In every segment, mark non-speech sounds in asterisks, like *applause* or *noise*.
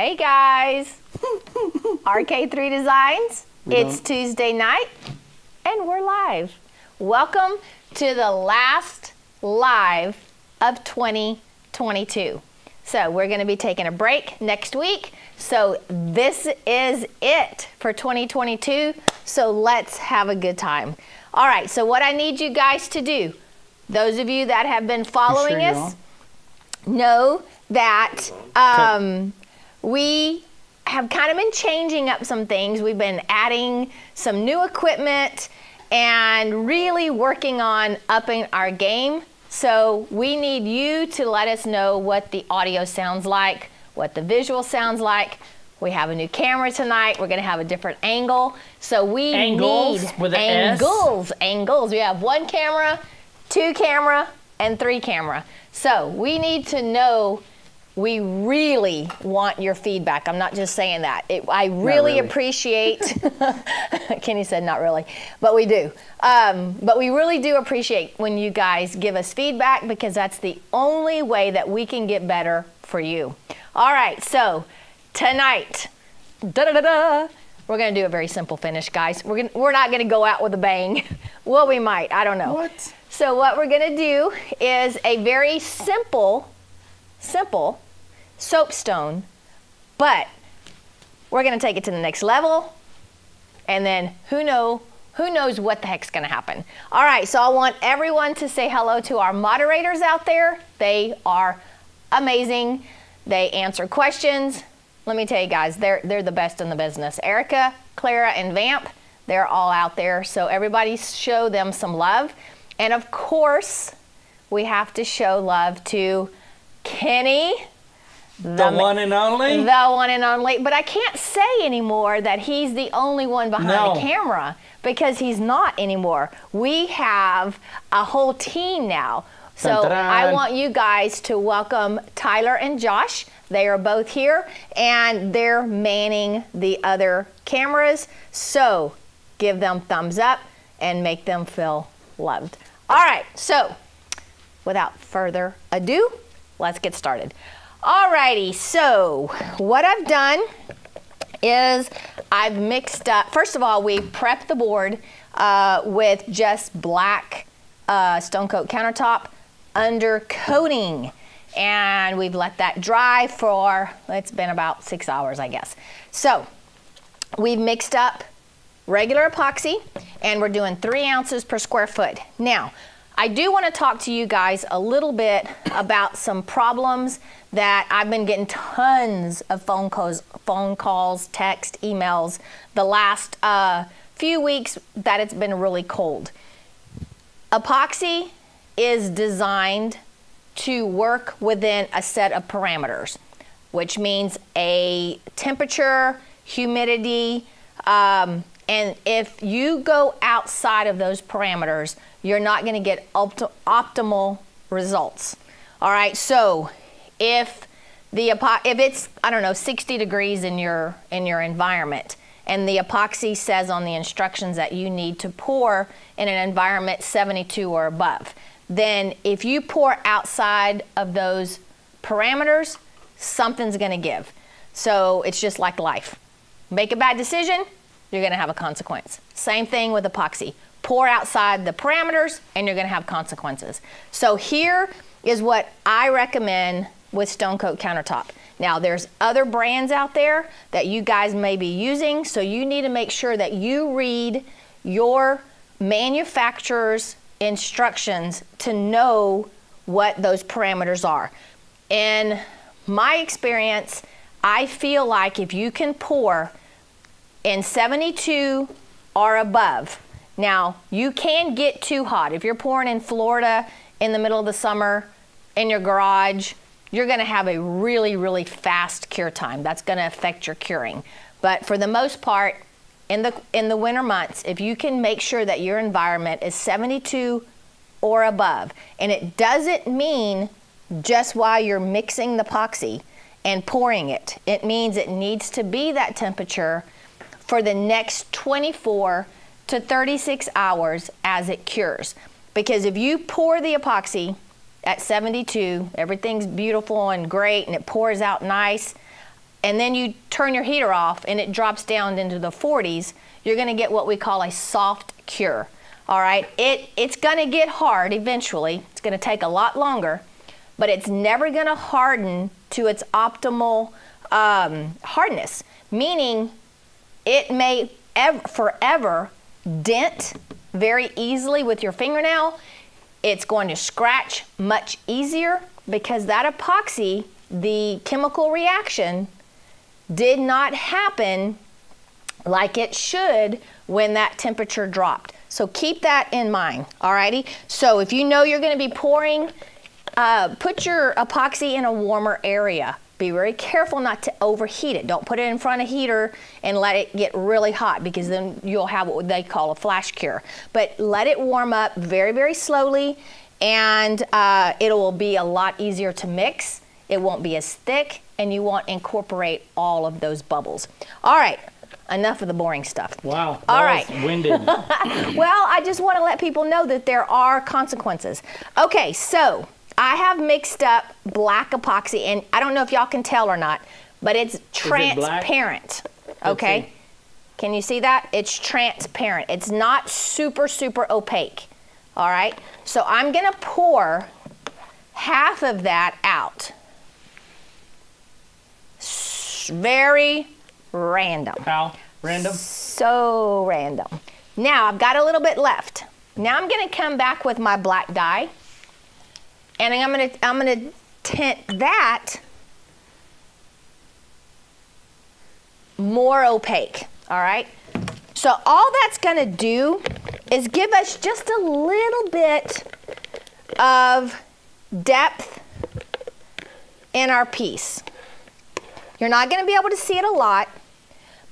Hey guys, *laughs* RK3 Designs. We it's don't- Tuesday night and we're live. Welcome to the last live of 2022. So, we're going to be taking a break next week. So, this is it for 2022. So, let's have a good time. All right, so what I need you guys to do, those of you that have been following sure us, know that um, we have kind of been changing up some things. We've been adding some new equipment and really working on upping our game. So we need you to let us know what the audio sounds like, what the visual sounds like. We have a new camera tonight. We're going to have a different angle. So we Angles need with a S? angles. Angles. We have one camera, two camera, and three camera. So we need to know. We really want your feedback. I'm not just saying that. It, I really, really. appreciate. *laughs* *laughs* Kenny said not really, but we do. Um, but we really do appreciate when you guys give us feedback because that's the only way that we can get better for you. All right, so tonight, da da da da. We're gonna do a very simple finish, guys. We're gonna, we're not gonna go out with a bang. *laughs* well, we might. I don't know. What? So what we're gonna do is a very simple, simple soapstone, but we're gonna take it to the next level, and then who know who knows what the heck's gonna happen. All right, so I want everyone to say hello to our moderators out there. They are amazing. They answer questions. Let me tell you guys, they're they're the best in the business. Erica, Clara, and Vamp, they're all out there. So everybody show them some love. And of course, we have to show love to Kenny, The one and only? the one and only. But I can't say anymore that he's the only one behind No. the camera because he's not anymore. We have a whole team now. So. I want you guys to welcome Tyler and Josh. They are both here and they're manning the other cameras. So give them thumbs up and make them feel loved. All right, so without further ado, let's get started. Alrighty, so what I've done is I've mixed up, first of all, we prepped the board uh, with just black uh, stone coat countertop under coating. And we've let that dry for, it's been about six hours, I guess. So we've mixed up regular epoxy and we're doing three ounces per square foot. Now, I do want to talk to you guys a little bit about some problems that I've been getting tons of phone calls, phone calls, text, emails the last uh, few weeks that it's been really cold. Epoxy is designed to work within a set of parameters, which means a temperature, humidity, um, and if you go outside of those parameters, you're not going to get opt- optimal results. All right, so if the if it's I don't know 60 degrees in your in your environment, and the epoxy says on the instructions that you need to pour in an environment 72 or above, then if you pour outside of those parameters, something's going to give. So it's just like life. Make a bad decision, you're going to have a consequence. Same thing with epoxy. Pour outside the parameters and you're going to have consequences. So here is what I recommend with Stone Coat countertop. Now there's other brands out there that you guys may be using, so you need to make sure that you read your manufacturer's instructions to know what those parameters are. In my experience, I feel like if you can pour in 72 or above. Now, you can get too hot. If you're pouring in Florida in the middle of the summer in your garage, you're going to have a really, really fast cure time. That's going to affect your curing. But for the most part, in the in the winter months, if you can make sure that your environment is 72 or above, and it doesn't mean just while you're mixing the epoxy and pouring it. It means it needs to be that temperature for the next 24 to 36 hours as it cures. Because if you pour the epoxy at 72, everything's beautiful and great and it pours out nice. and then you turn your heater off and it drops down into the 40s, you're gonna get what we call a soft cure. All right, it, it's gonna get hard eventually. It's gonna take a lot longer, but it's never gonna harden to its optimal um, hardness, meaning it may ev- forever dent very easily with your fingernail. It's going to scratch much easier because that epoxy, the chemical reaction, did not happen like it should when that temperature dropped. So keep that in mind, alrighty? So if you know you're gonna be pouring, uh, put your epoxy in a warmer area. Be very careful not to overheat it. Don't put it in front of a heater and let it get really hot because then you'll have what they call a flash cure. But let it warm up very, very slowly and uh, it will be a lot easier to mix. It won't be as thick and you won't incorporate all of those bubbles. All right, enough of the boring stuff. Wow. All right. Winded. *laughs* well, I just want to let people know that there are consequences. Okay, so I have mixed up black epoxy, and I don't know if y'all can tell or not, but it's transparent. okay? Can you see that? It's transparent. It's not super, super opaque. All right? So I'm going to pour half of that out. Very random. How? Random? So random. Now I've got a little bit left. Now I'm gonna come back with my black dye and I'm gonna, I'm gonna tint that more opaque, all right? So all that's gonna do is give us just a little bit of depth in our piece. You're not gonna be able to see it a lot,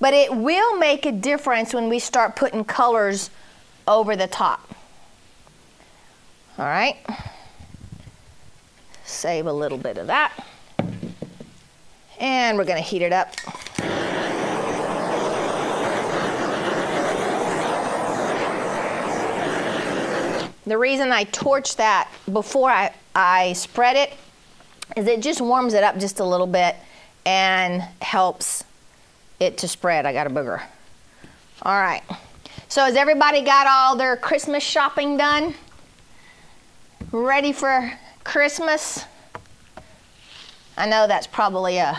but it will make a difference when we start putting colors over the top. All right. Save a little bit of that. And we're going to heat it up. The reason I torch that before I, I spread it is it just warms it up just a little bit and helps it to spread. I got a booger. All right. So has everybody got all their Christmas shopping done? Ready for Christmas? I know that's probably a,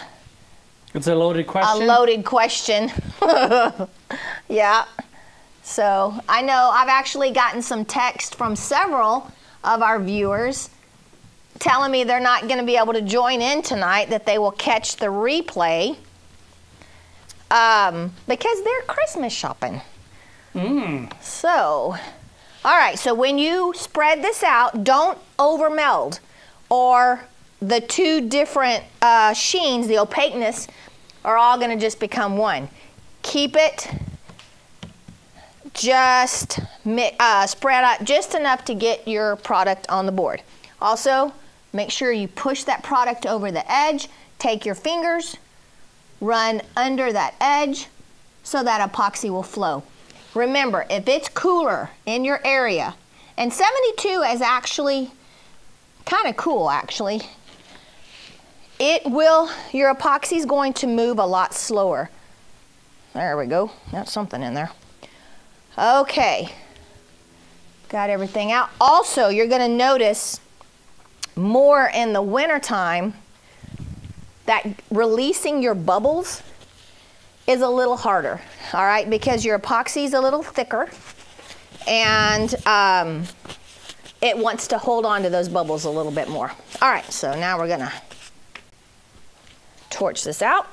It's a loaded question. a loaded question. *laughs* yeah. So I know I've actually gotten some text from several of our viewers telling me they're not going to be able to join in tonight, that they will catch the replay um, because they're Christmas shopping. Mm. So, all right, so when you spread this out, don't over meld or the two different uh, sheens, the opaqueness, are all going to just become one. Keep it just uh, spread out just enough to get your product on the board. Also, make sure you push that product over the edge. Take your fingers, run under that edge so that epoxy will flow. Remember, if it's cooler in your area, and 72 is actually kind of cool actually, it will, your epoxy is going to move a lot slower. There we go, that's something in there. Okay, got everything out. Also, you're gonna notice more in the wintertime that releasing your bubbles is a little harder, all right, because your epoxy is a little thicker and um, it wants to hold on to those bubbles a little bit more. All right, so now we're gonna torch this out.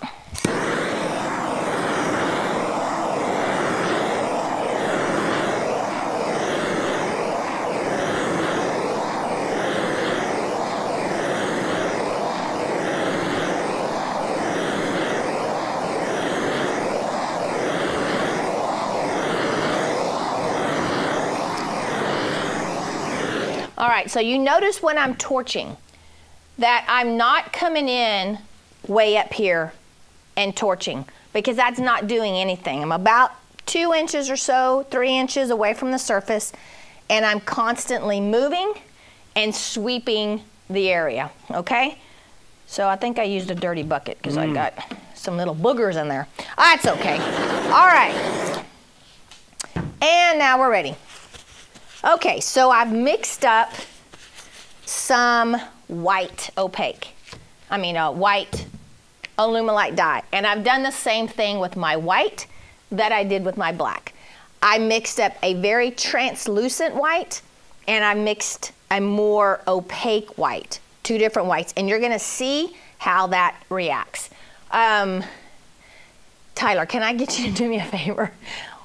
Right, so you notice when I'm torching that I'm not coming in way up here and torching because that's not doing anything. I'm about two inches or so, three inches away from the surface, and I'm constantly moving and sweeping the area, okay? So I think I used a dirty bucket because I mm. got some little boogers in there. Ah, that's okay. All right. And now we're ready. Okay, so I've mixed up some white opaque. I mean, a white Alumilite dye. And I've done the same thing with my white that I did with my black. I mixed up a very translucent white and I mixed a more opaque white, two different whites. And you're gonna see how that reacts. Um, Tyler, can I get you to do me a favor?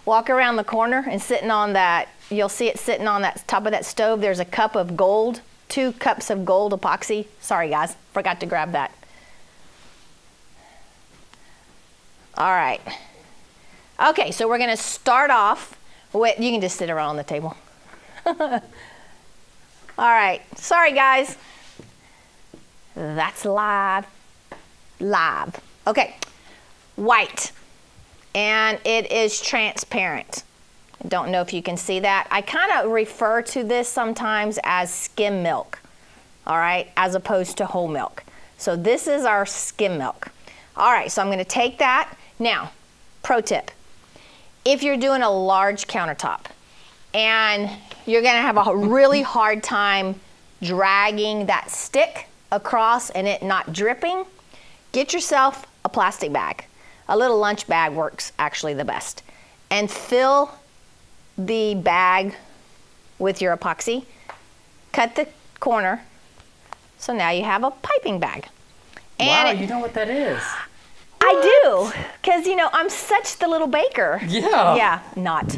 Walk around the corner and sitting on that, you'll see it sitting on that top of that stove. There's a cup of gold, two cups of gold epoxy. Sorry guys, forgot to grab that. All right. Okay, so we're gonna start off with, you can just sit around the table. *laughs* All right, sorry guys. That's live, live. Okay, white, and it is transparent. Don't know if you can see that. I kind of refer to this sometimes as skim milk, all right, as opposed to whole milk. So this is our skim milk. All right, so I'm gonna take that. Now, pro tip, if you're doing a large countertop and you're gonna have a really *laughs* hard time dragging that stick across and it not dripping, get yourself a plastic bag. A little lunch bag works actually the best. And fill the bag with your epoxy. Cut the corner. So now you have a piping bag. wow, And it- you know what that is? I do, because you know I'm such the little baker. Yeah. Yeah, not.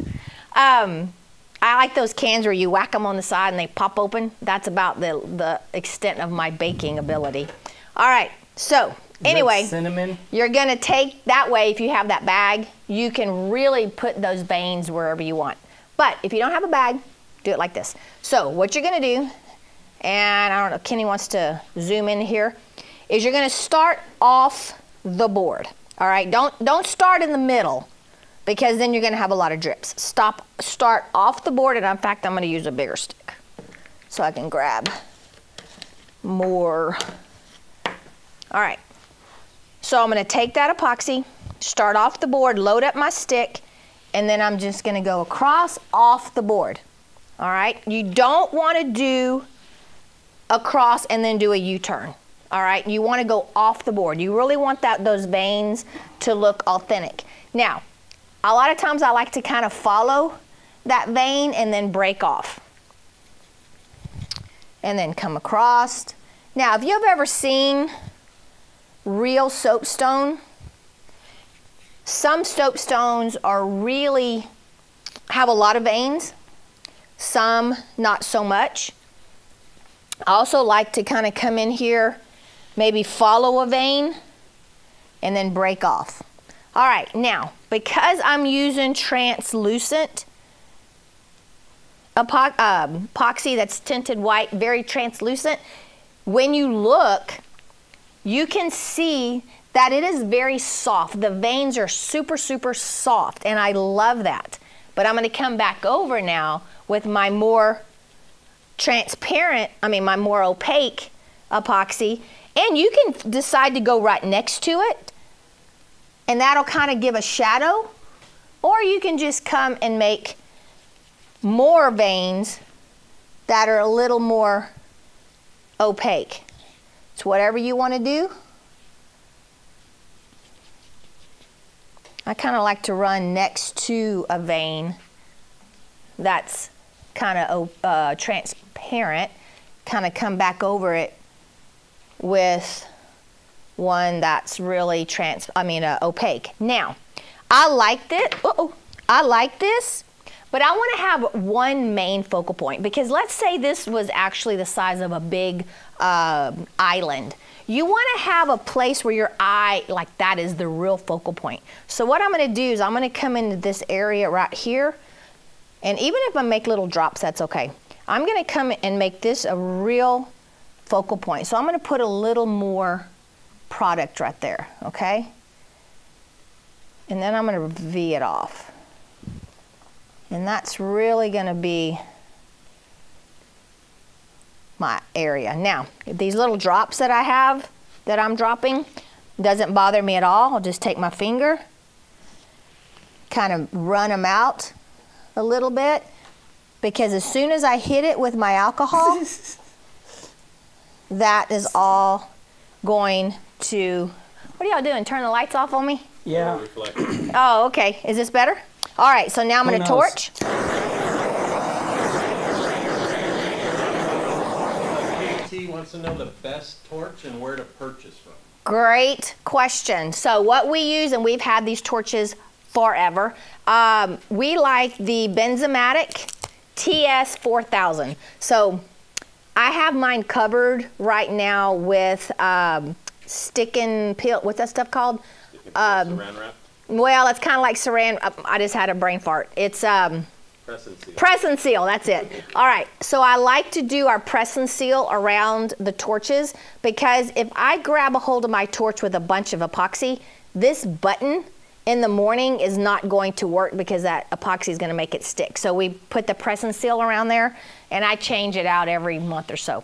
Um, I like those cans where you whack them on the side and they pop open. That's about the the extent of my baking ability. All right. So anyway, cinnamon. you're gonna take that way. If you have that bag, you can really put those veins wherever you want. But if you don't have a bag, do it like this. So what you're gonna do, and I don't know, Kenny wants to zoom in here, is you're gonna start off the board. All right, don't don't start in the middle because then you're gonna have a lot of drips. Stop, start off the board, and in fact, I'm gonna use a bigger stick so I can grab more. All right, so I'm gonna take that epoxy, start off the board, load up my stick, and then I'm just gonna go across off the board. All right, you don't wanna do across and then do a U-turn. All right, you wanna go off the board. You really want that those veins to look authentic. Now, a lot of times I like to kind of follow that vein and then break off. And then come across. Now, if you've ever seen real soapstone, some soapstones are really have a lot of veins, some not so much. I also like to kind of come in here, maybe follow a vein, and then break off. All right, now, because I'm using translucent epo- um, epoxy that's tinted white, very translucent, when you look, you can see that it is very soft. The veins are super, super soft, and I love that. But I'm gonna come back over now with my more transparent, I mean, my more opaque epoxy, and you can decide to go right next to it, and that'll kind of give a shadow, or you can just come and make more veins that are a little more opaque. It's whatever you want to do. I kind of like to run next to a vein that's kind of uh, transparent, kind of come back over it with one that's really trans, I mean, uh, opaque. Now, I like this, uh-oh, I like this, but I want to have one main focal point because let's say this was actually the size of a big uh, island. You want to have a place where your eye, like that is the real focal point. So what I'm going to do is I'm going to come into this area right here, and even if I make little drops, that's okay. I'm going to come and make this a real focal point. So I'm going to put a little more product right there, okay? And then I'm going to V it off. And that's really going to be my area. Now, these little drops that I have that I'm dropping, Doesn't bother me at all. I'll just take my finger, kind of run them out a little bit because as soon as I hit it with my alcohol, *laughs* that is all going to. What are y'all doing? Turn the lights off on me? Yeah. Oh, okay. Is this better? All right, so now I'm going to torch. T wants to know the best torch and where to purchase from. Great question. So, what we use, and we've had these torches forever, um, we like the Bernzomatic TS 4000. So, I have mine covered right now with um, stick and peel. What's that stuff called? Um, Saran wrap, Well, it's kind of like saran. I just had a brain fart. It's um, press and seal. Press and seal, that's it. *laughs* All right, so I like to do our press and seal around the torches because if I grab a hold of my torch with a bunch of epoxy, this button in the morning is not going to work because that epoxy is going to make it stick. So we put the press and seal around there and I change it out every month or so.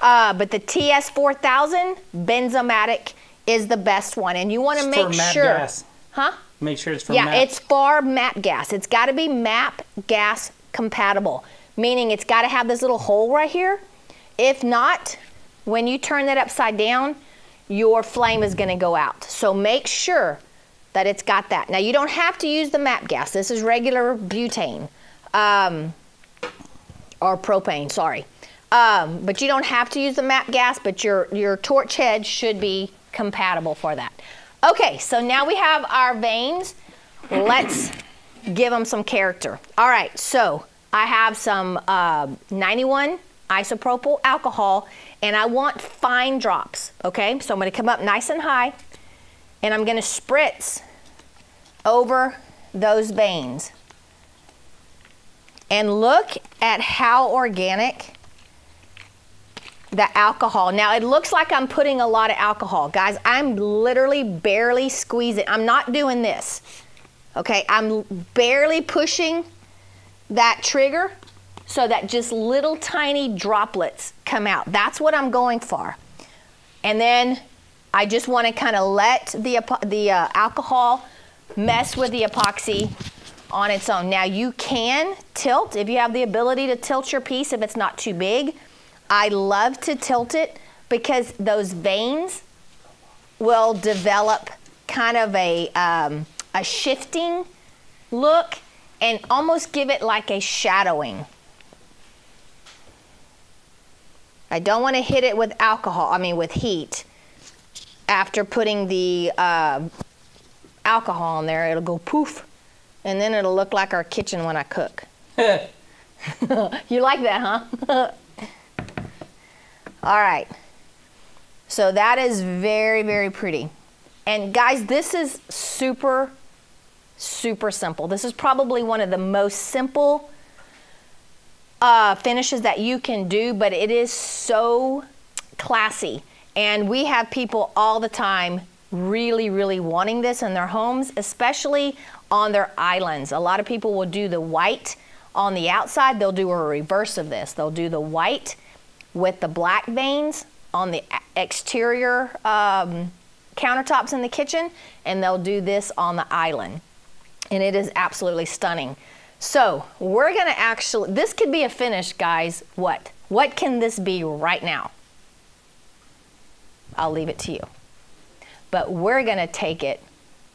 Uh, but the TS4000 Bernzomatic is the best one and you want to It's make sure. gas. Huh? Make sure it's for Yeah, matte. it's for MAP gas. It's got to be MAP gas compatible, meaning it's got to have this little hole right here. If not, when you turn that upside down, your flame is going to go out. So make sure that it's got that. Now, you don't have to use the MAP gas. This is regular butane um, or propane, sorry. Um, but you don't have to use the MAP gas, but your, your torch head should be compatible for that. Okay, so now we have our veins. Let's give them some character. All right, so I have some uh, 91 isopropyl alcohol, and I want fine drops. Okay, so I'm to come up nice and high, and I'm going to spritz over those veins. And look at how organic the alcohol. Now it looks like I'm putting a lot of alcohol. Guys, I'm literally barely squeezing. I'm not doing this. Okay, I'm barely pushing that trigger so that just little tiny droplets come out. That's what I'm going for. And then I just want to kind of let the, the uh, alcohol mess with the epoxy on its own. Now you can tilt if you have the ability to tilt your piece if it's not too big. I love to tilt it because those veins will develop kind of a, um, a shifting look and almost give it like a shadowing. I don't want to hit it with alcohol, I mean with heat. After putting the uh, alcohol in there, it'll go poof, and then it'll look like our kitchen when I cook. *laughs* *laughs* You like that, huh? *laughs* All right. So that is very, very pretty. And guys, this is super, super simple. This is probably one of the most simple uh, finishes that you can do, but it is so classy. And we have people all the time really, really wanting this in their homes, especially on their islands. A lot of people will do the white on the outside, they'll do a reverse of this. They'll do the white with the black veins on the exterior um, countertops in the kitchen, and they'll do this on the island. And it is absolutely stunning. So we're gonna actually, this could be a finish, guys. What? What can this be right now? I'll leave it to you. But we're gonna take it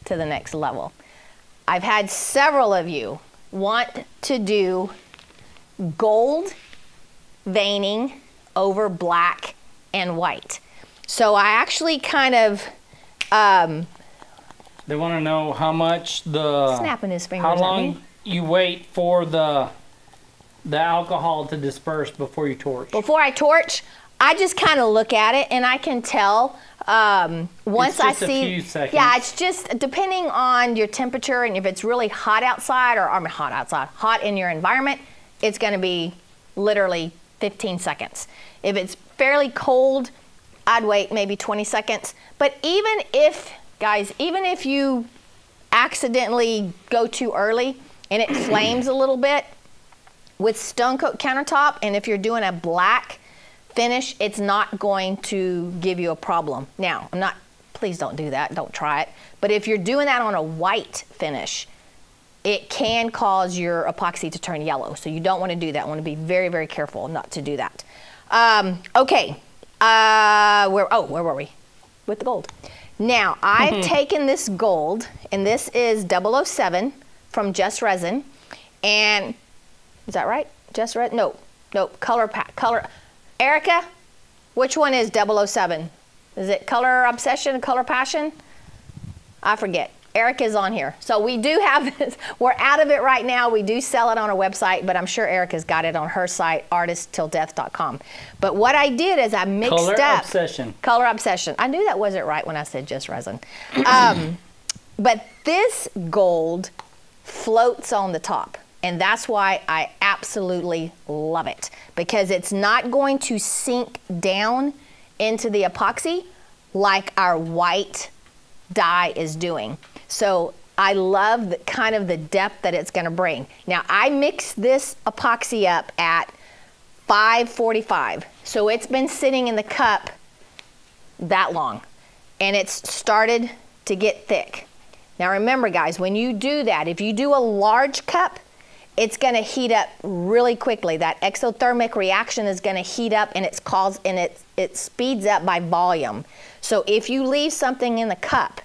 to the next level. I've had several of you want to do gold veining over black and white. So I actually kind of um, They want to know how much the snapping his fingers how long you wait for the the alcohol to disperse before you torch. Before I torch, I just kind of look at it and I can tell um, once just I a see. Yeah, it's just depending on your temperature and if it's really hot outside or I mean, hot outside, hot in your environment, it's going to be literally 15 seconds. If it's fairly cold, I'd wait maybe 20 seconds. But even if, guys, even if you accidentally go too early and it *clears throat* flames a little bit, with stone coat countertop and if you're doing a black finish it's not going to give you a problem now i'm not please don't do that. Don't try it. But if you're doing that on a white finish, it can cause your epoxy to turn yellow. So you don't want to do that. want to be very, very careful not to do that. Um, okay. Uh, where, oh, where were we? With the gold. Now, I've taken this gold, and this is 007 from Just Resin. And is that right? Just Resin? No, no, color pack. Color. Erica, which one is 007? Is it Color Obsession, Color Passion? I forget. Eric is on here. So we do have this. *laughs* We're out of it right now. We do sell it on our website, but I'm sure Erica's got it on her site, artisttilldeath.com. But what I did is I mixed Color up obsession. color obsession. I knew that wasn't right when I said just resin. Um, *clears throat* but this gold floats on the top. And that's why I absolutely love it because it's not going to sink down into the epoxy like our white dye is doing. So I love the, kind of the depth that it's going to bring. Now I mixed this epoxy up at 545. So it's been sitting in the cup that long and it's started to get thick. Now remember guys, when you do that, if you do a large cup, it's going to heat up really quickly. That exothermic reaction is going to heat up and it's caused and it it speeds up by volume. So if you leave something in the cup,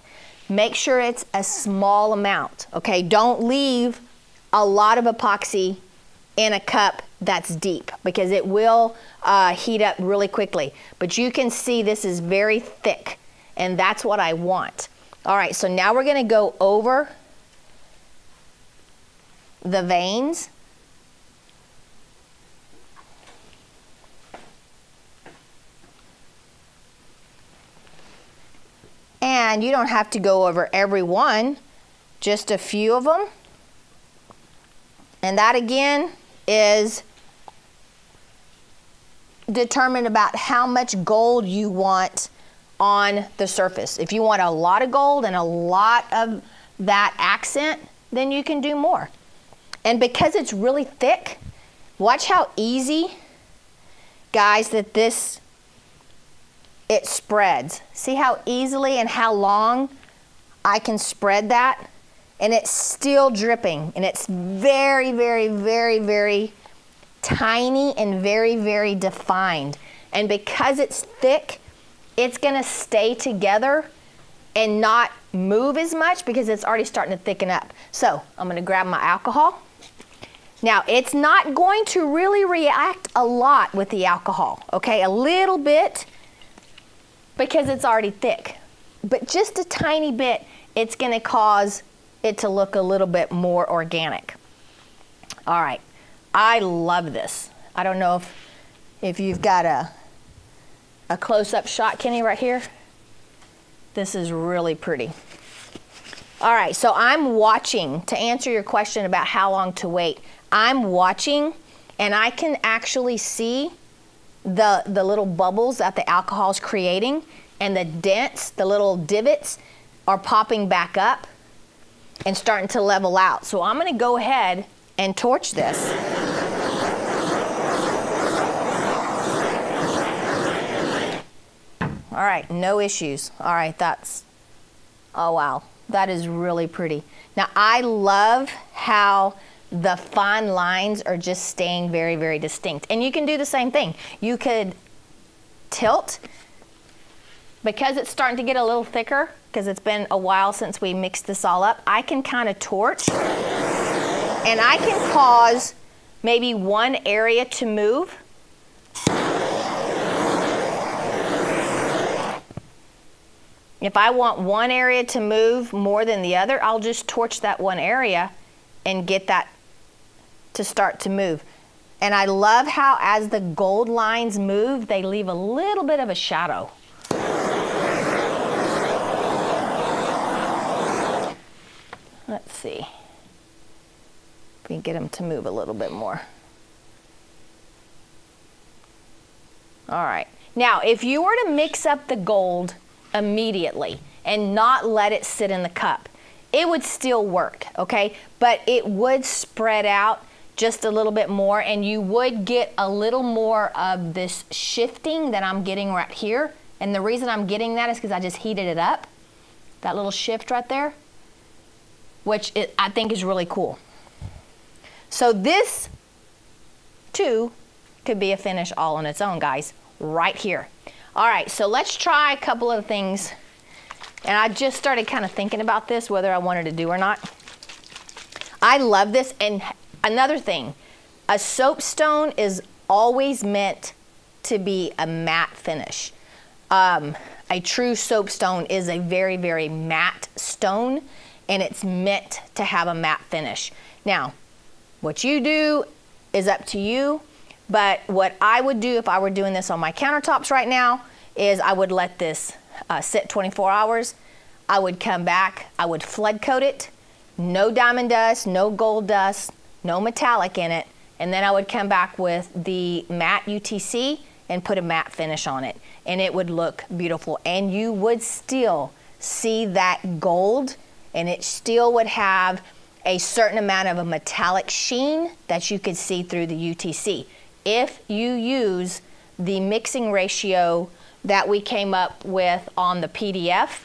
make sure it's a small amount. Okay, don't leave a lot of epoxy in a cup that's deep because it will uh, heat up really quickly. But you can see this is very thick and that's what I want. All right, so now we're gonna go over the veins. And you don't have to go over every one, just a few of them. And that again is determined about how much gold you want on the surface. If you want a lot of gold and a lot of that accent, then you can do more. And because it's really thick, watch how easy, guys, that this, it spreads. See how easily and how long I can spread that? And it's still dripping. And it's very, very, very, very tiny and very, very defined. And because it's thick, it's gonna stay together and not move as much because it's already starting to thicken up. So I'm gonna grab my alcohol. Now it's not going to really react a lot with the alcohol, okay? A little bit because it's already thick. But just a tiny bit, it's gonna cause it to look a little bit more organic. All right, I love this. I don't know if, if you've got a, a close-up shot, Kenny, right here. This is really pretty. All right, so I'm watching to answer your question about how long to wait. I'm watching and I can actually see the, the little bubbles that the alcohol is creating and the dents, the little divots are popping back up and starting to level out. So I'm gonna go ahead and torch this. All right, no issues. All right, that's, oh wow, that is really pretty. Now I love how the fine lines are just staying very, very distinct. And you can do the same thing. You could tilt because it's starting to get a little thicker because it's been a while since we mixed this all up. I can kind of torch and I can cause maybe one area to move. If I want one area to move more than the other, I'll just torch that one area and get that to start to move. And I love how as the gold lines move, they leave a little bit of a shadow. Let's see we can get them to move a little bit more. All right. Now, if you were to mix up the gold immediately and not let it sit in the cup, it would still work, okay? But it would spread out just a little bit more and you would get a little more of this shifting that I'm getting right here And the reason I'm getting that is because I just heated it up. That little shift right there, which it, I think is really cool. So this too could be a finish all on its own, guys, right here. All right, so let's try a couple of things. And I just started kind of thinking about this, whether I wanted to do or not. I love this. And another thing, a soapstone is always meant to be a matte finish. Um, a true soapstone is a very, very matte stone, and it's meant to have a matte finish. Now, what you do is up to you, but what I would do if I were doing this on my countertops right now is I would let this uh, sit 24 hours. I would come back, I would flood coat it, no diamond dust, no gold dust, no metallic in it, and then I would come back with the matte UTC and put a matte finish on it, and it would look beautiful. And you would still see that gold, and it still would have a certain amount of a metallic sheen that you could see through the UTC. If you use the mixing ratio that we came up with on the PDF,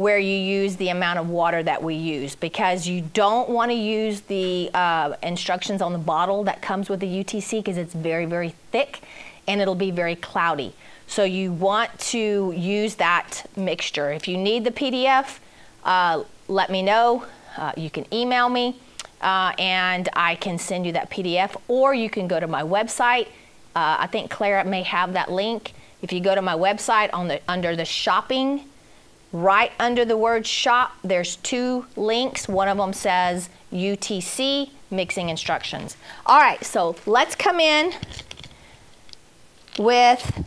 where you use the amount of water that we use because you don't want to use the uh, instructions on the bottle that comes with the UTC because it's very, very thick and it'll be very cloudy. So you want to use that mixture. If you need the PDF, uh, let me know. Uh, you can email me uh, and I can send you that PDF or you can go to my website. Uh, I think Clara may have that link. If you go to my website on the under the shopping Right under the word shop, there's two links. One of them says UTC mixing instructions. All right, so let's come in with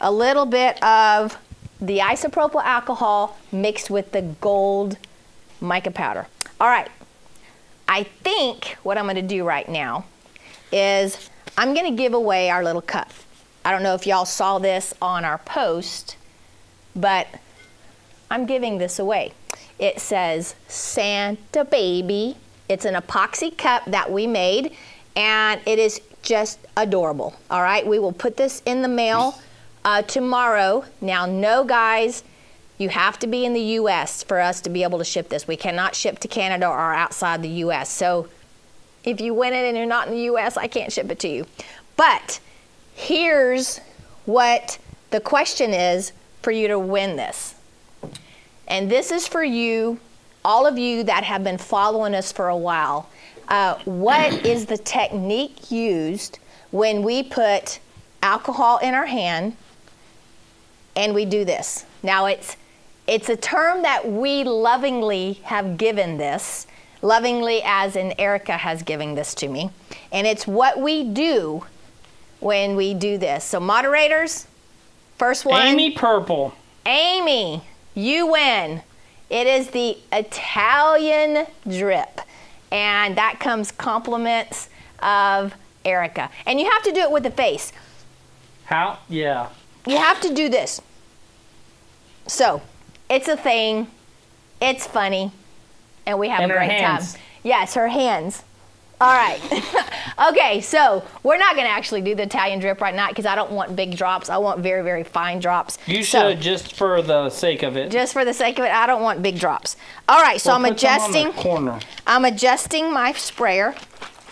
a little bit of the isopropyl alcohol mixed with the gold mica powder. All right, I think what I'm gonna do right now is I'm gonna give away our little cup. I don't know if y'all saw this on our post, but I'm giving this away. It says Santa Baby. It's an epoxy cup that we made, and it is just adorable. All right, we will put this in the mail uh, tomorrow. Now, no, guys, you have to be in the U.S. for us to be able to ship this. We cannot ship to Canada or outside the U.S. So, if you win it and you're not in the U.S., I can't ship it to you. But here's what the question is for you to win this. And this is for you, all of you that have been following us for a while. Uh, what *clears throat* is the technique used when we put alcohol in our hand and we do this? Now, it's, it's a term that we lovingly have given this, lovingly as in Erica has given this to me. And it's what we do when we do this. So, moderators, First one. Amy Purple. Amy, you win. It is the Italian drip. And that comes compliments of Erica. And you have to do it with the face. How? Yeah. You have to do this. So, it's a thing. It's funny. And we have and a great hands. time. Yes, her hands. All right. *laughs* okay, so we're not going to actually do the Italian drip right now because I don't want big drops. I want very, very fine drops. You So, should just for the sake of it. just for the sake of it, I don't want big drops. All right, so We'll I'm put on the adjusting. corner. I'm adjusting my sprayer,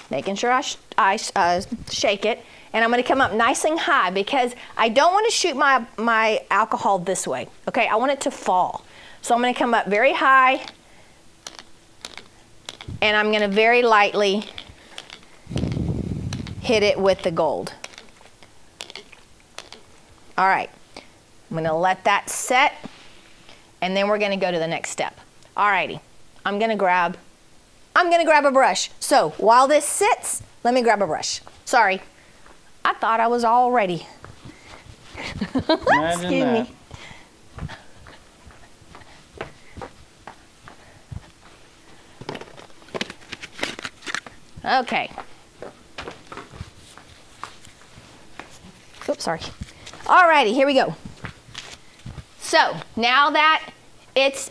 making sure I, sh- I uh, shake it, and I'm going to come up nice and high because I don't want to shoot my my alcohol this way. Okay, I want it to fall. So I'm going to come up very high, and I'm going to very lightly hit it with the gold. All right, I'm going to let that set, and then we're going to go to the next step. All righty, I'm going to grab I'm gonna grab a brush. So while this sits, let me grab a brush. Sorry, I thought I was all ready. *laughs* Imagine Excuse that. me. Okay. Oops, sorry. Alrighty, here we go. So now that it's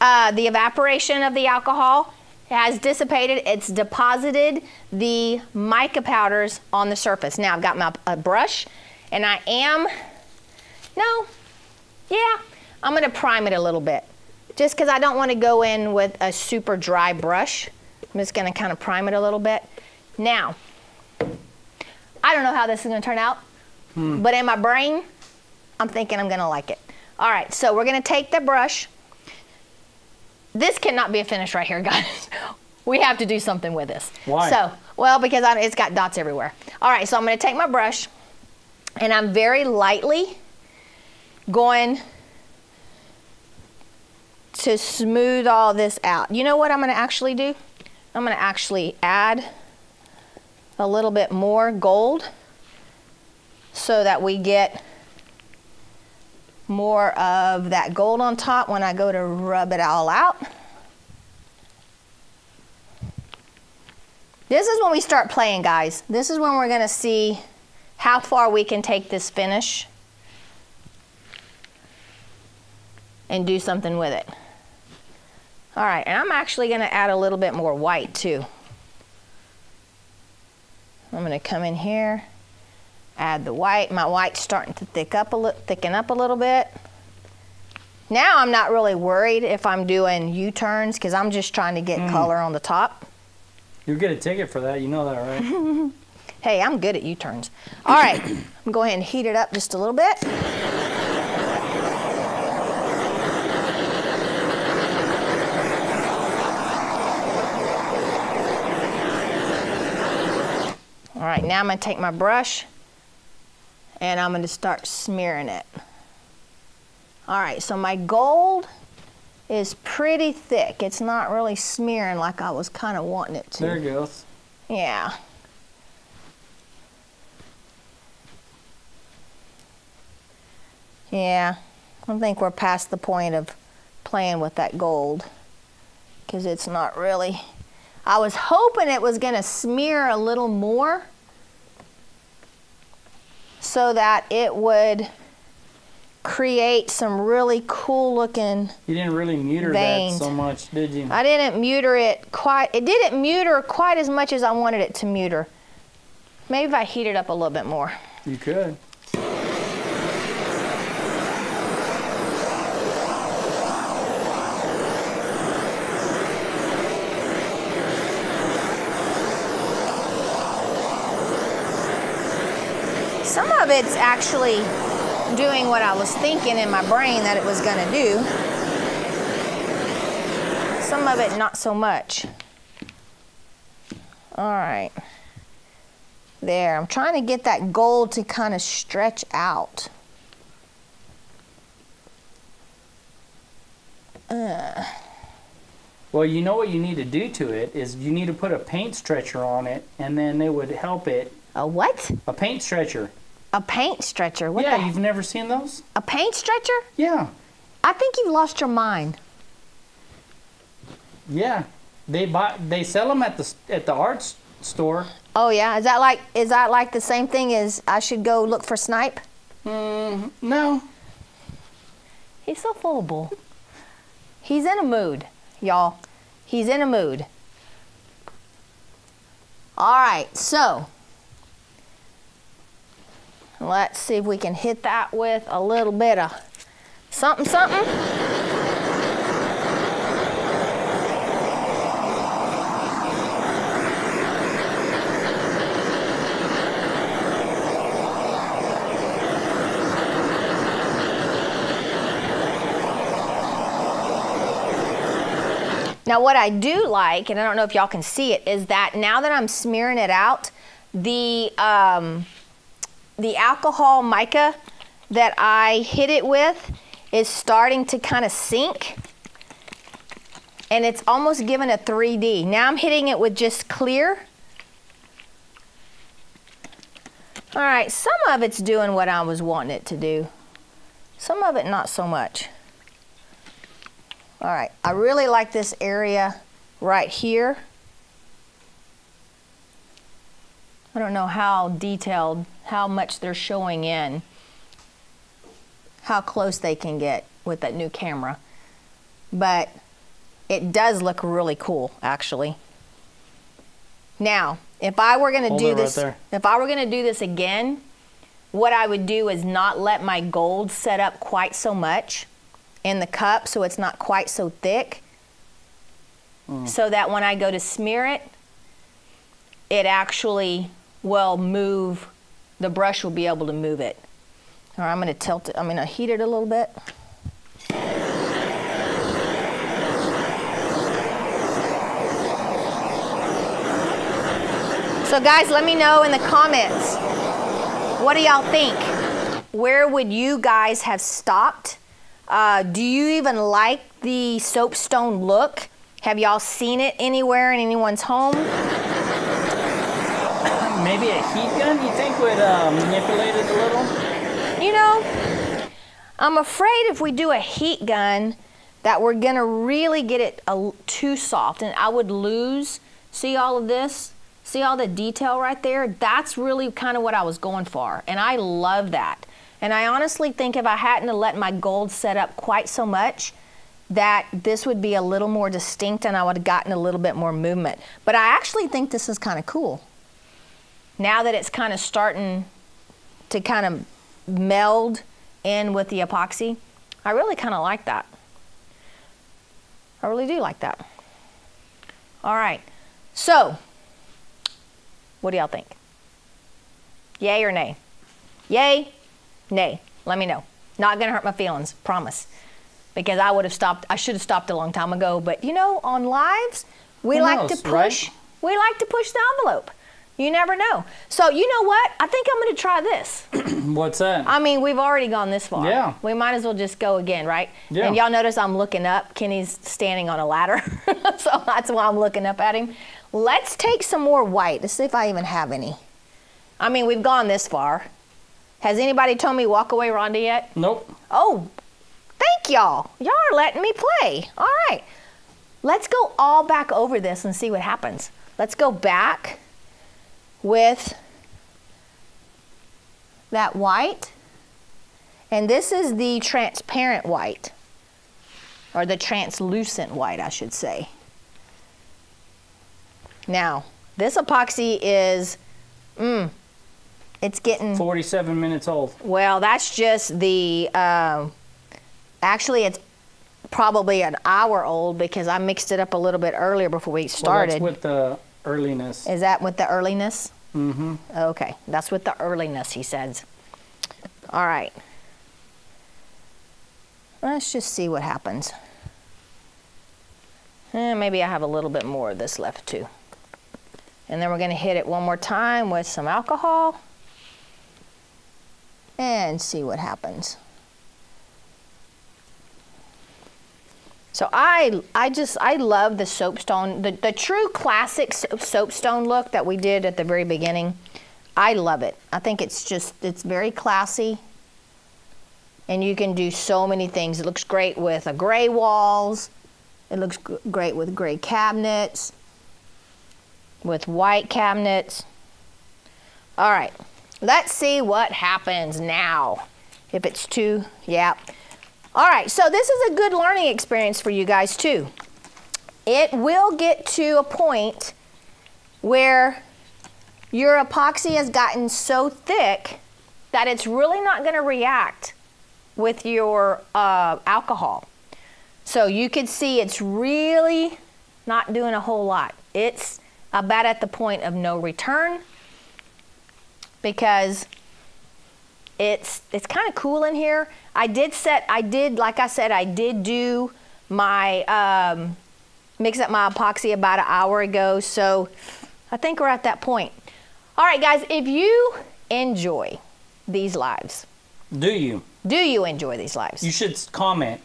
uh, the evaporation of the alcohol has dissipated, it's deposited the mica powders on the surface. Now I've got my a brush and I am No. Yeah. I'm to prime it a little bit. Just because I don't want to go in with a super dry brush. I'm just going to kind of prime it a little bit. Now, I don't know how this is going to turn out, hmm. but in my brain, I'm thinking I'm going to like it. All right, so we're going to take the brush. This cannot be a finish right here, *laughs* guys. We have to do something with this. Why? So, well, because I, it's got dots everywhere. All right, so I'm going to take my brush and I'm very lightly going to smooth all this out. You know what I'm going to actually do? I'm going to actually add a little bit more gold so that we get more of that gold on top when I go to rub it all out. This is when we start playing, guys. This is when we're going to see how far we can take this finish and do something with it. All right, and I'm actually going to add a little bit more white too. I'm going to come in here, add the white. My white's starting to thick up a thicken up a little bit. Now I'm not really worried if I'm doing U-turns because I'm just trying to get mm. color on the top. You'll get a ticket for that. You know that, right? *laughs* *laughs* Hey, I'm good at U-turns. All right, *coughs* I'm going ahead and heat it up just a little bit. All right, now I'm gonna take my brush and I'm gonna start smearing it. All right, so my gold is pretty thick. It's not really smearing like I was kind of wanting it to. there it goes. Yeah. Yeah, I think we're past the point of playing with that gold because it's not really. I was hoping it was going to smear a little more so that it would create some really cool looking. You didn't really muter Veins. that so much, did you? I didn't muter it quite. It didn't muter quite as much as I wanted it to muter. Maybe if I heat it up a little bit more. You could. It's actually doing what I was thinking in my brain that it was going to do. Some of it not so much. All right. There, I'm trying to get that gold to kind of stretch out. Uh, Well, you know what you need to do to it is you need to put a paint stretcher on it, and then it would help it. a what? A paint stretcher. A paint stretcher? What yeah, the? you've never seen those? A paint stretcher? Yeah, I think you've lost your mind. yeah. They buy. They sell them at the at the art store. Oh yeah, is that like is that like the same thing as I should go look for snipe? Mm, no. He's so full of bull. He's in a mood, y'all. He's in a mood. All right, so let's see if we can hit that with a little bit of something, something. Now, what I do like, and I don't know if y'all can see it, is that now that I'm smearing it out, the um, the alcohol mica that I hit it with is starting to kind of sink, and it's almost given a 3D. Now I'm hitting it with just clear. All right, some of it's doing what I was wanting it to do. Some of it not so much. All right, I really like this area right here. I don't know how detailed, how much they're showing in, how close they can get with that new camera. But it does look really cool, actually. Now, if I were gonna do it right this, if I were gonna do this again what I would do is not let my gold set up quite so much in the cup so it's not quite so thick. Hmm. So that when I go to smear it, it actually will move, the brush will be able to move it. All right, I'm gonna tilt it, I'm gonna heat it a little bit. So guys, let me know in the comments, what do y'all think? Where would you guys have stopped? Uh, do you even like the soapstone look? Have y'all seen it anywhere in anyone's home? Maybe a heat gun you think would uh, manipulate it a little? You know, I'm afraid if we do a heat gun that we're gonna really get it too soft and I would lose, see all of this? See all the detail right there? That's really kind of what I was going for. And I love that. And I honestly think if I hadn't let my gold set up quite so much, that this would be a little more distinct and I would have gotten a little bit more movement. But I actually think this is kind of cool. Now that it's kind of starting to kind of meld in with the epoxy, I really kind of like that. I really do like that. All right, so what do y'all think? Yay or nay? Yay, nay. Let me know. Not gonna hurt my feelings, promise. Because I would have stopped, I should have stopped a long time ago. But you know, on lives, we Who like knows, to right? push, we like to push the envelope. You never know. So you know what? I think I'm gonna try this. *clears throat* What's that? I mean, we've already gone this far. Yeah. We might as well just go again, right? Yeah. And y'all notice I'm looking up. Kenny's standing on a ladder. *laughs* so that's why I'm looking up at him. Let's take some more white. Let's see if I even have any. I mean, we've gone this far. Has anybody told me walk away Rhonda yet? nope. Oh, thank y'all. Y'all are letting me play. All right. Let's go all back over this and see what happens. Let's go back with that white. And this is the transparent white, or the translucent white, I should say. Now, this epoxy is, mm, it's getting 47 minutes old. well, that's just the. Um, actually, it's probably an hour old because I mixed it up a little bit earlier before we started. Well, that's with the earliness. Is that with the earliness? Mm-hmm. Okay, that's with the earliness, he says. All right. Let's just see what happens. Eh, maybe I have a little bit more of this left too. And then we're going to hit it one more time with some alcohol and see what happens. So I, I just, I love the soapstone, the, the true classic soapstone look that we did at the very beginning. I love it. I think it's just, it's very classy. And you can do so many things. It looks great with a gray walls. It looks great with gray cabinets, with white cabinets. All right, let's see what happens now. If it's too, yeah. All right, so this is a good learning experience for you guys too. It will get to a point where your epoxy has gotten so thick that it's really not going to react with your uh, alcohol. So you can see it's really not doing a whole lot. It's about at the point of no return because it's it's kind of cool in here. I did set I did like I said I did do my um, mix up my epoxy about an hour ago, so I think we're at that point. All right, guys, if you enjoy these lives, Do you? do you enjoy these lives? You should comment.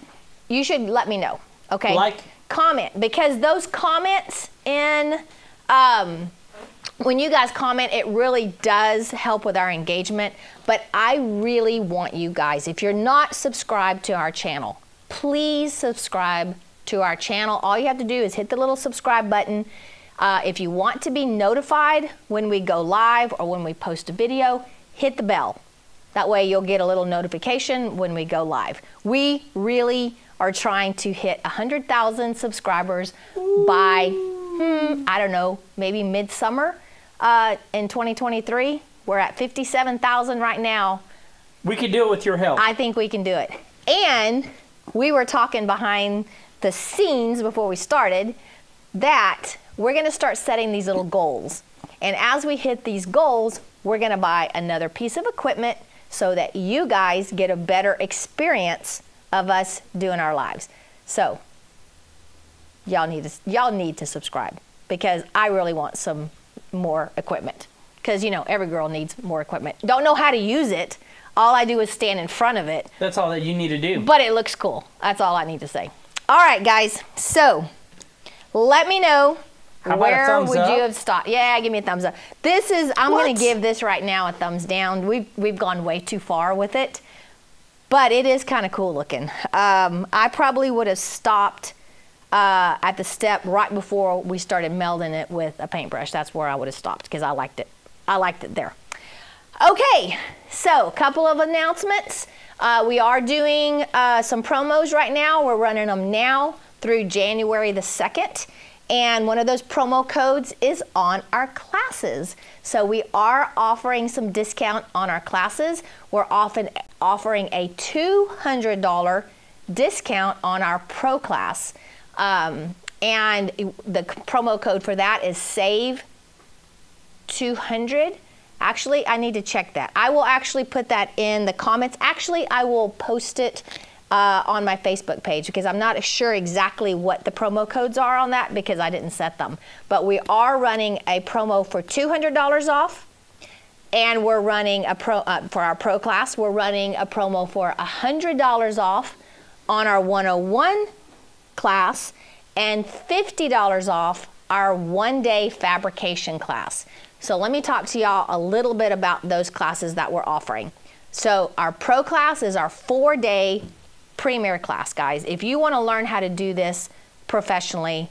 you should let me know. Okay. Like. Comment because those comments in um, when you guys comment, it really does help with our engagement. But I really want you guys, if you're not subscribed to our channel, please subscribe to our channel. All you have to do is hit the little subscribe button. Uh, if you want to be notified when we go live or when we post a video, hit the bell. That way you'll get a little notification when we go live. We really are trying to hit 100,000 subscribers by, hmm, I don't know, maybe midsummer uh, in 2023. We're We're at 57,000 right now. We can do it with your help. I think we can do it. And we were talking behind the scenes before we started that we're going to start setting these little goals. And as we hit these goals, we're going to buy another piece of equipment so that you guys get a better experience of us doing our lives. So, y'all need to y'all need to subscribe because I really want some more equipment. Cuz you know, every girl needs more equipment. Don't know how to use it. All I do is stand in front of it That's all that you need to do. but it looks cool. That's all I need to say. All right, guys. So let me know where would up? you have stopped. Yeah, give me a thumbs up. This is I'm gonna give this right now a thumbs down. We've we've gone way too far with it, but it is kind of cool looking. Um, I probably would have stopped. Uh, at the step right before we started melding it with a paintbrush, that's where I would have stopped because I liked it. I liked it there. Okay, so a couple of announcements. Uh, we are doing uh, some promos right now. We're running them now through January the 2nd. And one of those promo codes is on our classes. So we are offering some discount on our classes. We're often offering a $200 discount on our pro class. Um, and the promo code for that is SAVE 200 actually i need to check that. I will actually put that in the comments. Actually i will post it uh, on my facebook page because i'm not sure exactly what the promo codes are on that because i didn't set them. But we are running a promo for $200 off and we're running a pro uh, for our pro class we're running a promo for $100 off on our 101 class and $50 off our one day fabrication class. So let me talk to y'all a little bit about those classes that we're offering. So our pro class is our four day premier class, guys. If you want to learn how to do this professionally,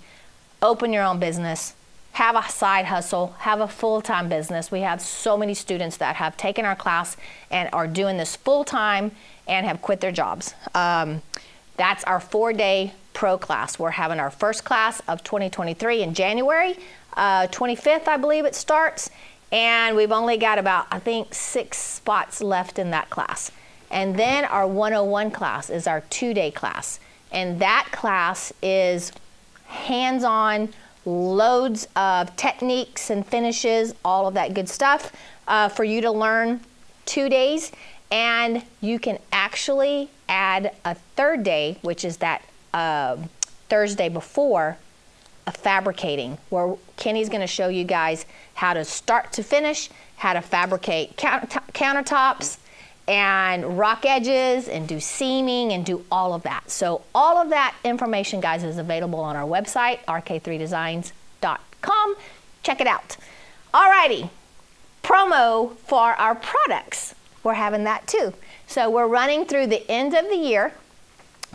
open your own business, have a side hustle, have a full time business. We have so many students that have taken our class and are doing this full time and have quit their jobs. Um, that's our four day pro class. We're having our first class of 2023 in January. Uh, 25th, I believe it starts. And we've only got about, I think, six spots left in that class. And then our 101 class is our two day class. And that class is hands on, loads of techniques and finishes, all of that good stuff uh, for you to learn two days. And you can actually add a third day, which is that uh, Thursday before, fabricating, where Kenny's going to show you guys how to start to finish, how to fabricate counter- countertops and rock edges and do seaming and do all of that. So all of that information, guys, is available on our website, rk3designs.com. Check it out. Alrighty, promo for our products. We're having that too. So we're running through the end of the year,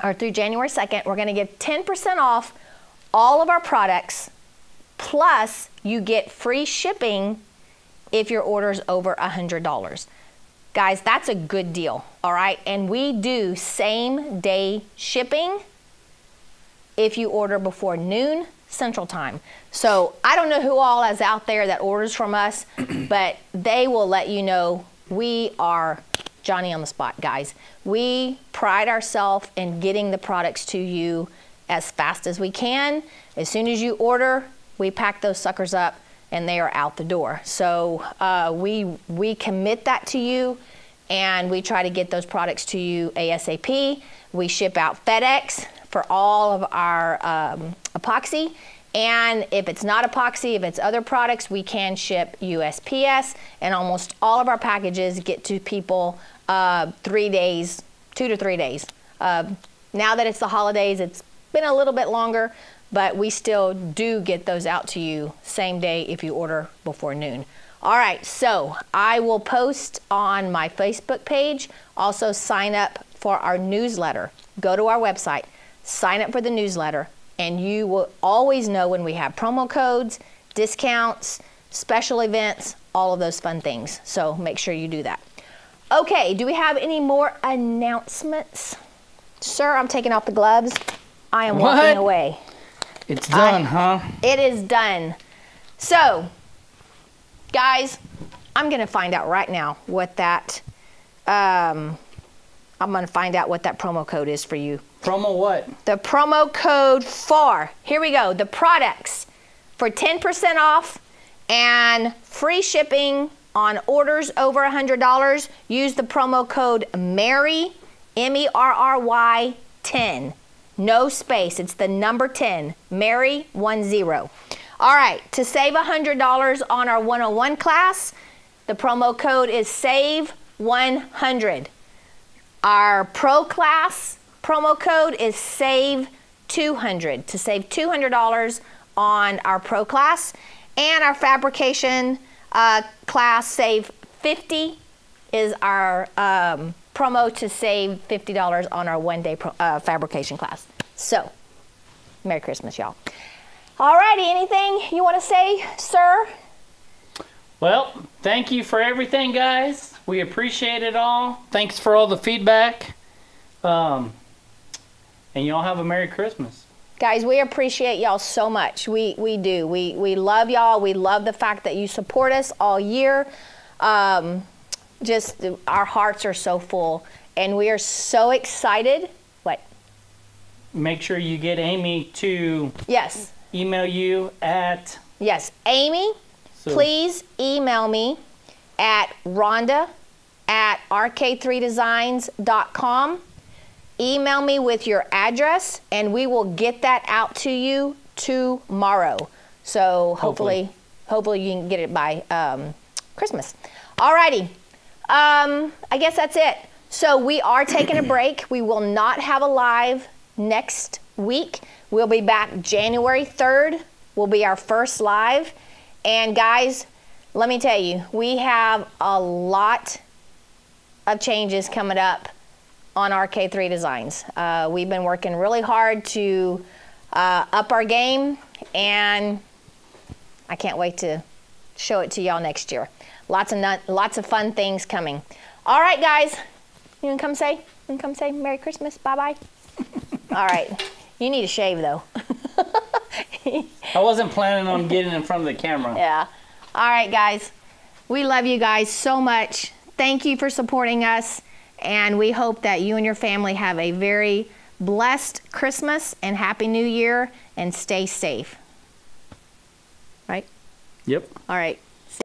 or through January 2nd. We're going to get 10% off all of our products, plus you get free shipping if your order is over $100. Guys, that's a good deal, all right? And we do same day shipping if you order before noon Central Time. So I don't know who all is out there that orders from us, *clears throat* but they will let you know we are Johnny on the spot, guys. We pride ourselves in getting the products to you as fast as we can. As soon as you order, we pack those suckers up and they are out the door. So uh, we we commit that to you, and we try to get those products to you ASAP. We ship out FedEx for all of our um, epoxy. And if it's not epoxy, if it's other products, we can ship USPS. And almost all of our packages get to people uh, three days, two to three days. Uh, now that it's the holidays, it's been a little bit longer, but we still do get those out to you same day if you order before noon. All right, so I will post on my Facebook page. Also, sign up for our newsletter. Go to our website, sign up for the newsletter, and you will always know when we have promo codes, discounts, special events, all of those fun things. So make sure you do that. Okay, do we have any more announcements? Sir, I'm taking off the gloves. I am What? walking away. It's done, I- huh? It is done. So, guys, I'm going to find out right now what that. Um, I'm going to find out what that promo code is for you. Promo what? The promo code for here we go. The products for 10% off and free shipping on orders over $100. Use the promo code Merry M E R R Y 10. No space. It's the number 10. Merry 10. All right, to save $100 on our 101 class, the promo code is SAVE 100. Our pro class promo code is SAVE 200 to save $200 on our pro class and our fabrication uh, class save 50 is our um, promo to save $50 on our one day uh, fabrication class. So, Merry Christmas, y'all. Alrighty, anything you want to say, sir? Well, thank you for everything, guys. We appreciate it all. Thanks for all the feedback. Um, and y'all have a Merry Christmas. Guys, we appreciate y'all so much. We we do. We we love y'all. We love the fact that you support us all year. Um, just our hearts are so full, and we are so excited. What? Make sure you get Amy to Yes, email you at. yes. Amy, So, please email me at Rhonda at rk3designs.com. Email me with your address, and we will get that out to you tomorrow. So hopefully, hopefully, you can get it by um, Christmas. Alrighty, um, I guess that's it. So we are taking a *clears throat* break. We will not have a live next week. We'll be back January 3rd. Will be our first live. And guys, let me tell you, we have a lot of changes coming up on RK3 Designs. Uh, we've been working really hard to uh, up our game, and I can't wait to show it to y'all next year. Lots of nut, lots of fun things coming. All right, guys, you can come say, you can come say Merry Christmas, bye bye. *laughs* All right, you need a shave though. I wasn't planning on getting in front of the camera. *laughs* Yeah. All right, guys. We love you guys so much. Thank you for supporting us. And we hope that you and your family have a very blessed Christmas and Happy New Year and stay safe. Right? Yep. All right.